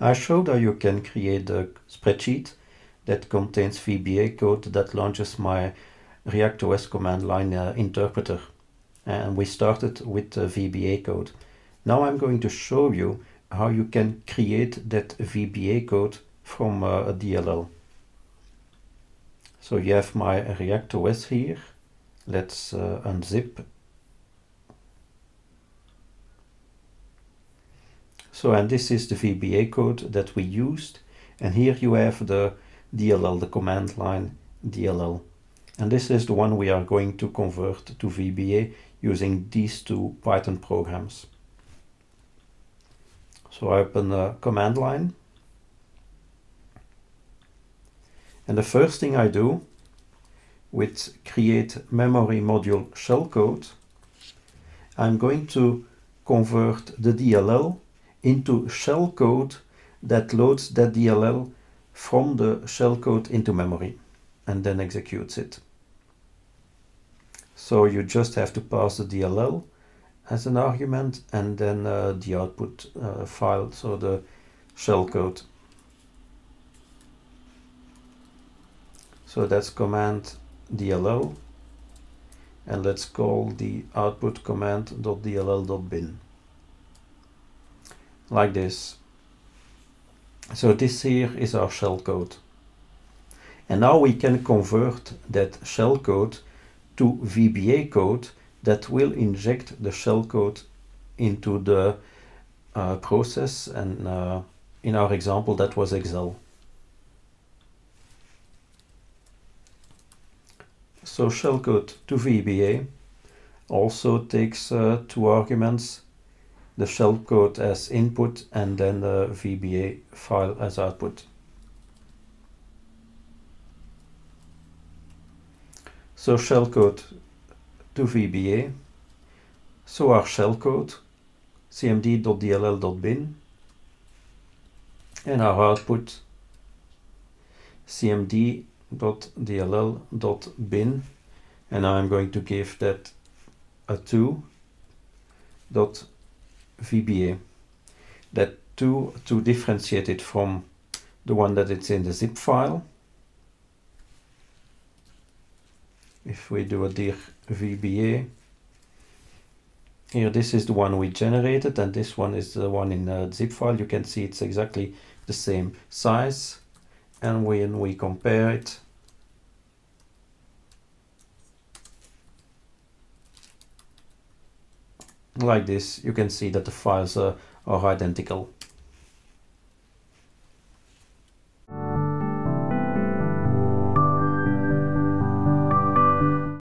I showed how you can create a spreadsheet that contains VBA code that launches my ReactOS command line uh, interpreter. And we started with the VBA code. Now I'm going to show you how you can create that VBA code from uh, a DLL. So you have my ReactOS here. Let's uh, unzip. So and this is the VBA code that we used. And here you have the DLL, the command line DLL. And this is the one we are going to convert to VBA using these two Python programs. So I open the command line. And the first thing I do with create memory module shellcode, I'm going to convert the DLL into shellcode that loads that DLL from the shellcode into memory and then executes it. So you just have to pass the DLL as an argument and then uh, the output uh, file, so the shellcode. So that's command DLL and let's call the output command .dll.bin like this. So this here is our shellcode. And now we can convert that shellcode to VBA code that will inject the shellcode into the uh, process and uh, in our example that was Excel. So shellcode to VBA also takes uh, two arguments the shellcode as input and then the VBA file as output. So shellcode to VBA. So our shellcode cmd.dll.bin and our output cmd.dll.bin and I'm going to give that a 2 dot VBA that to, to differentiate it from the one that it's in the zip file. If we do a dir VBA, here this is the one we generated and this one is the one in the zip file. You can see it's exactly the same size and when we compare it like this, you can see that the files are, are identical.